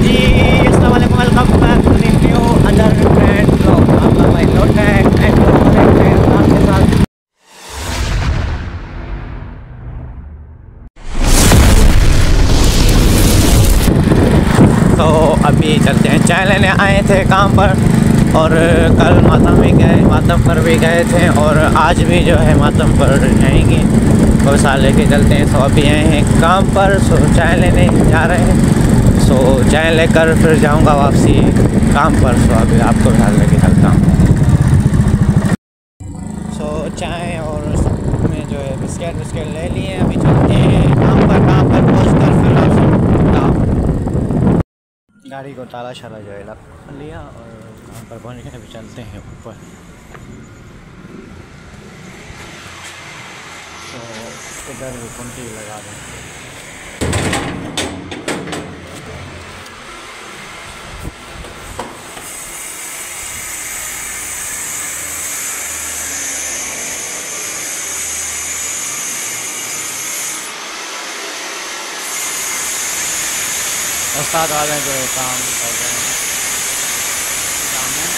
جی السلام علیکم welcome back to new other friend blog آپ کا بھائی لوٹ ہے اینڈ آپ کے ساتھ تو ابھی چلتے ہیں چائے لینے آئے تھے کام پر اور کل ماتم بھی گئے ماتم پر بھی گئے تھے اور آج بھی جو ہے ماتم پر جائیں گے وہ سال لے کے چلتے ہیں سو ابھی آئے ہیں کام پر سو چائے لینے جا رہے ہیں سو چائے لے کر پھر جاؤں گا واپسی کام پر، سو ابھی آپ کو خیال لے کے چلتا ہوں سو چائے اور میں جو ہے بسکٹ وسکٹ لے لیے، ابھی چلتے ہیں کام پر کام پر پہنچ کر پھر آپ سے گاڑی کو تالا شالا جو ہے لگ لیا اور کام پر پہنچ گئے، ابھی چلتے ہیں اوپر۔ تو ادھر کنٹی لگا دیں۔ استاد والے جو ہے کام کر رہے ہیں۔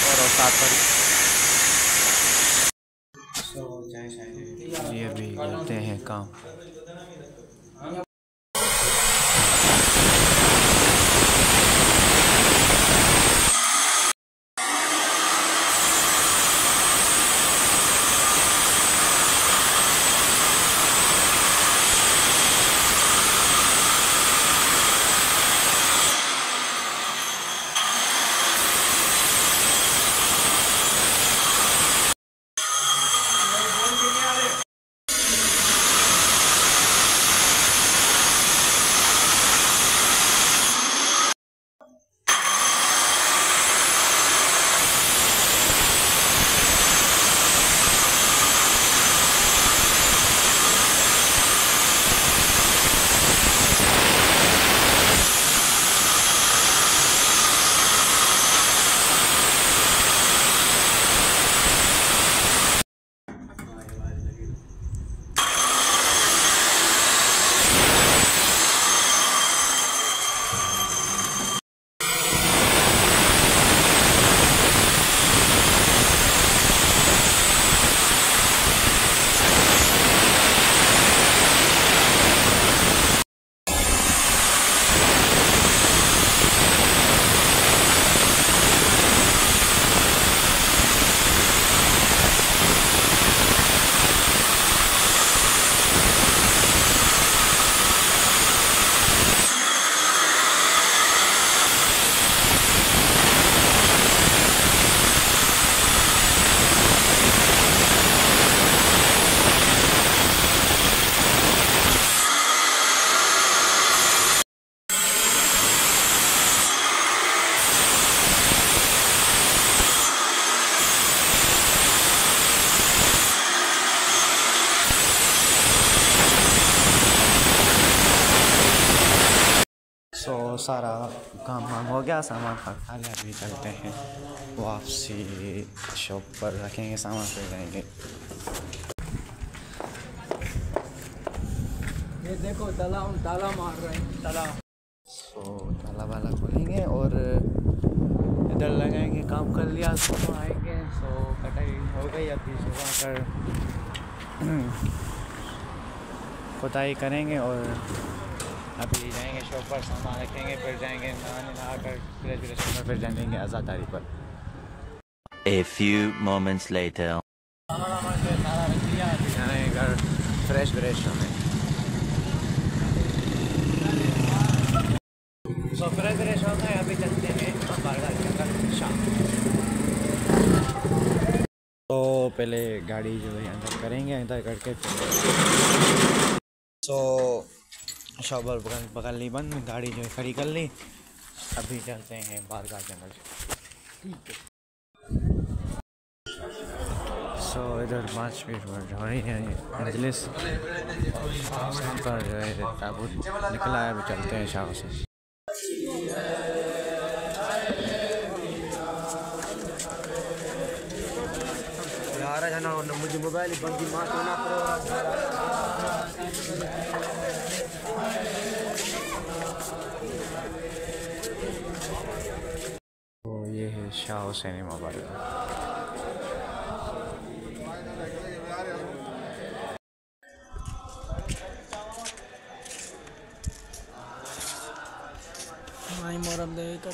اور استاد پر۔ سو سارا کام وام ہو گیا سامان پکا لیا ابھی چلتے ہیں۔ واپسی شاپ پر رکھیں گے سامان پہ جائیں گے۔ یہ دیکھو تالا تالا مار رہے ہیں تالا سو تالا والا کھولیں گے اور ادھر لگائیں گے کام کر لیا صبح آئیں گے۔ سو کٹائی ہو گئی ابھی صبح کر۔ کھدائی کریں گے اور ابھی جائیں گے شاپ پر سامان رکھیں گے پھر جائیں گے نہانے نہا کر گریجویشن میں پھر جائیں گے آزاداری پر۔ A few moments later. جو ہے سارا رکھ لیا جائیں گے گھر فریش وریش ہونے سو فریش وریش ہوتا ہے ابھی چلتے ہیں بارگاہ کے اندر شام۔ تو پہلے گاڑی جو ہے اندر کریں گے اندر کر کے۔ سو شاپر پکڑ پکڑ لی بند گاڑی جو ہے کھڑی کر لی۔ ابھی چلتے ہیں بارگاہ کے اندر سو ادھر پانچ منٹ پر رہی ہے مجلس وہاں پر جو ہے تابوت نکلا ہے ابھی چلتے ہیں شاہ سے یار ہے نا مجھے موبائل بندی مار ہونا پڑے تو یہ ہے شاہ حسینی موبائل مائی مورم دے تو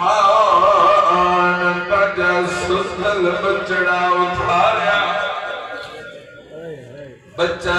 مان تجا سسل بچڑا اتھاریا بچہ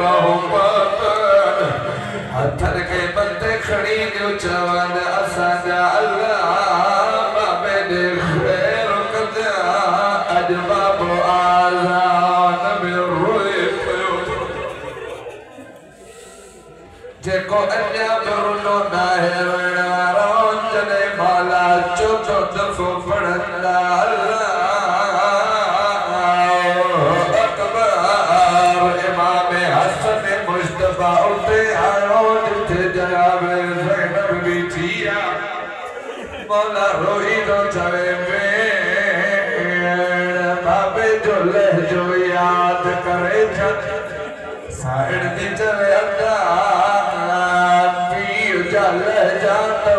گلے میں باہو پاتن ہتھر کے بندے کھڑی جو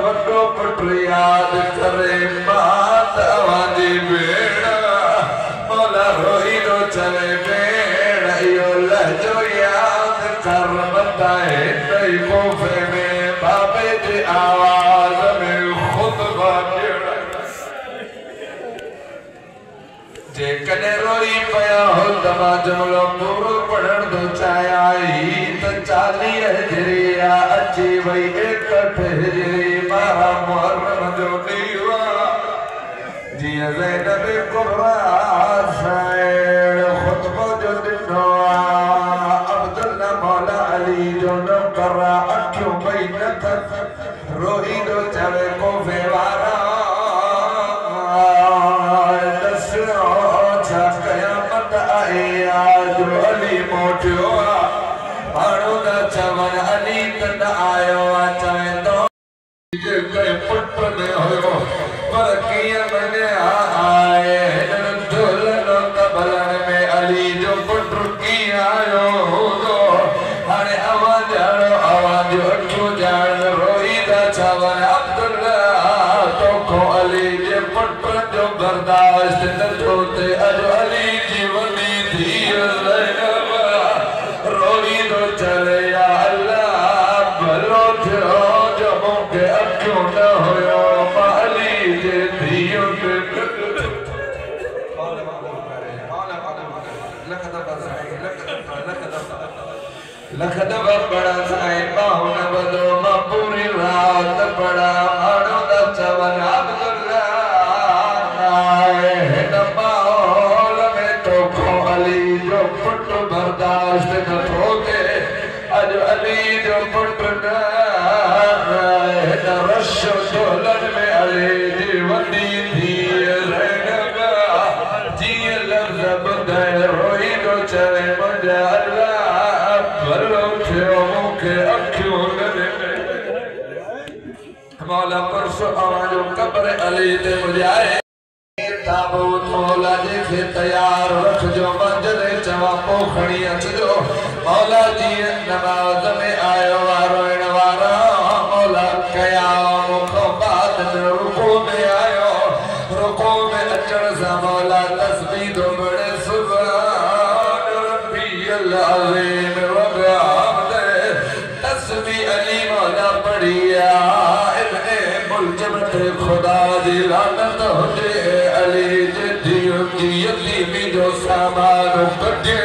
وڏو پٽ ياد ڪري بتائے تئی کوفے میں بابے دی آواز میں خطبہ جڑا جے کنے روئی پیا ہو دما جملو پورو پڑھن دو چایا ہی تو چالی ہجریا اچھی وئی ایکٹ ہجری مارا محرم جو دیوا جی لکھ دفع بڑا سائیں باہن بدو ماں رات بڑا آڑو دا چون قبر علی تے مجھے آئے تابوت مولا جی کے تیار رکھ جو منجلے چوا پوکھڑی اچ جو مولا جی نماز میں آئے وارو انوارا مولا قیام کو بعد میں رکو میں آئے رکو میں اچڑ سا مولا تسبید بڑے ملجمت خدا دی لعنت ہو جے علی جدیو کی یتیمی جو سامان کٹے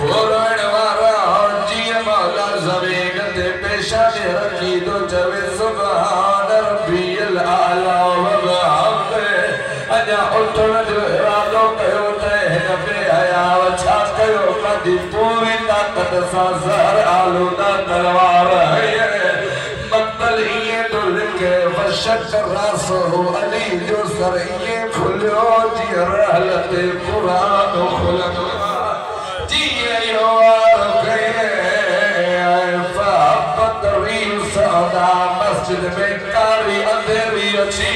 وہ روڑ وارا جی مولا زمین تے پیشانی رکھی دو چوے سبحان ربی العالی و بحمد اجا اٹھن جو ارادو کہو تے نبی حیا وچھا کہو کدی پوری طاقت سا زہر آلودہ وشک راسو علی جو سر یہ کھلیو جی رحلت قرآن خلق جی ایوار گئے فحبت ریل سعدا مسجد میں کاری اندھیری اچھی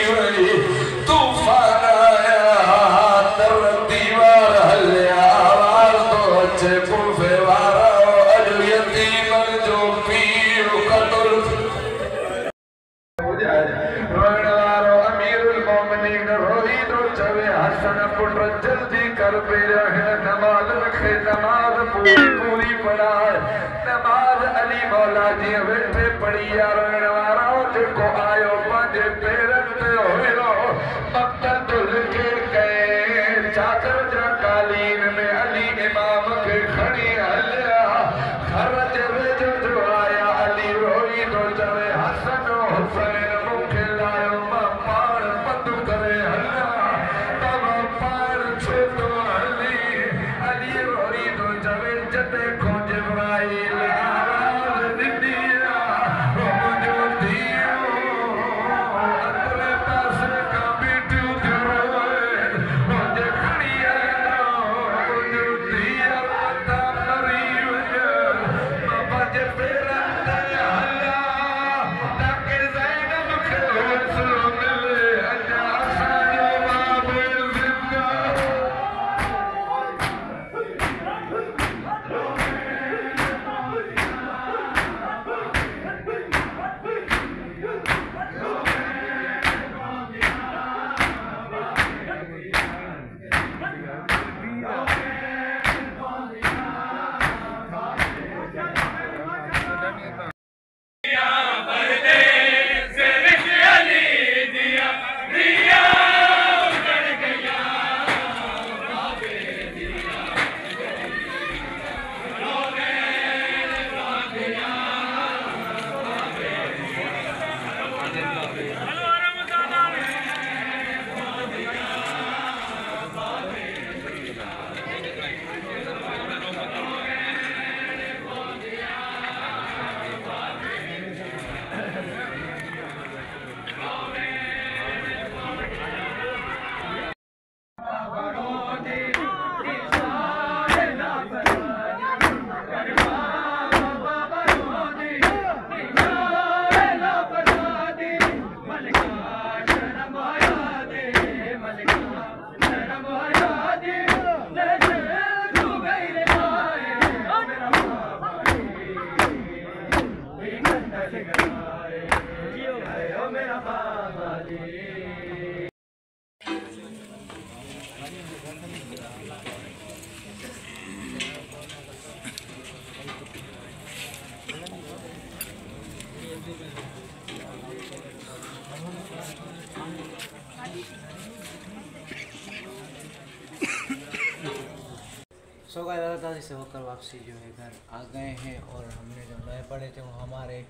سو کا دادا سے ہو کر واپسی جو ہے گھر آ گئے ہیں اور ہم نے جو نئے پڑھے تھے وہ ہمارے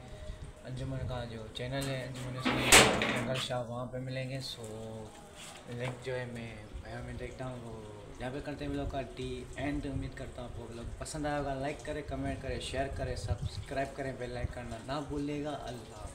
انجمن کا جو چینل ہے انجمن جنگل شاہ وہاں پہ ملیں گے سو لنک جو ہے میں بھائی میں دیکھتا ہوں وہ جہاں پہ کرتے ہیں لوگ کا ٹی اینڈ امید کرتا ہوں آپ کو لوگ پسند آئے ہوگا لائک کرے کمنٹ کرے شیئر کرے سبسکرائب کریں بیل لائک کرنا نہ بھولیے گا اللہ حافظ